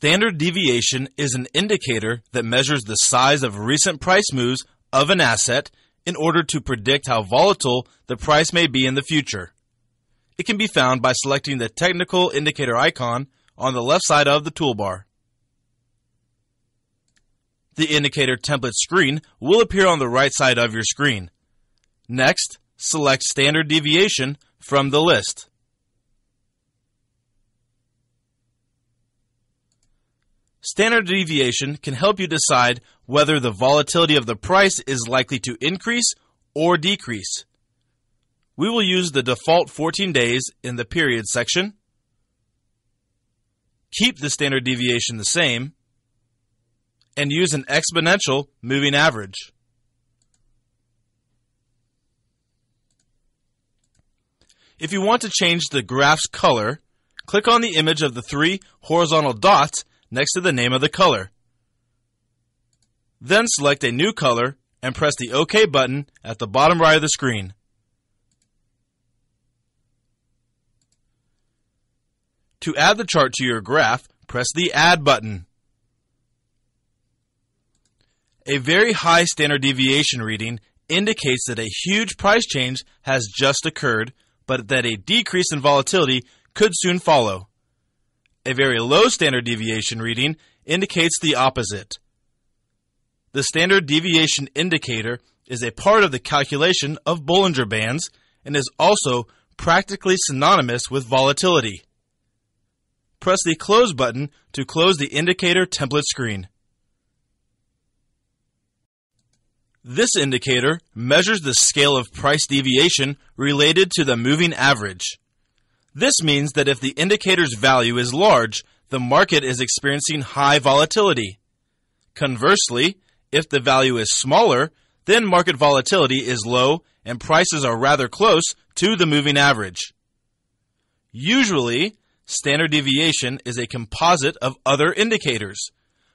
Standard deviation is an indicator that measures the size of recent price moves of an asset in order to predict how volatile the price may be in the future. It can be found by selecting the technical indicator icon on the left side of the toolbar. The indicator template screen will appear on the right side of your screen. Next, select standard deviation from the list. Standard deviation can help you decide whether the volatility of the price is likely to increase or decrease. We will use the default 14 days in the period section, keep the standard deviation the same, and use an exponential moving average. If you want to change the graph's color, click on the image of the three horizontal dots next to the name of the color. Then select a new color and press the OK button at the bottom right of the screen. To add the chart to your graph, press the Add button. A very high standard deviation reading indicates that a huge price change has just occurred, but that a decrease in volatility could soon follow. A very low standard deviation reading indicates the opposite. The standard deviation indicator is a part of the calculation of Bollinger Bands and is also practically synonymous with volatility. Press the Close button to close the indicator template screen. This indicator measures the scale of price deviation related to the moving average. This means that if the indicator's value is large, the market is experiencing high volatility. Conversely, if the value is smaller, then market volatility is low and prices are rather close to the moving average. Usually, standard deviation is a composite of other indicators.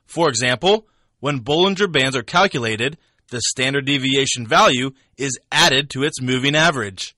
For example, when Bollinger Bands are calculated, the standard deviation value is added to its moving average.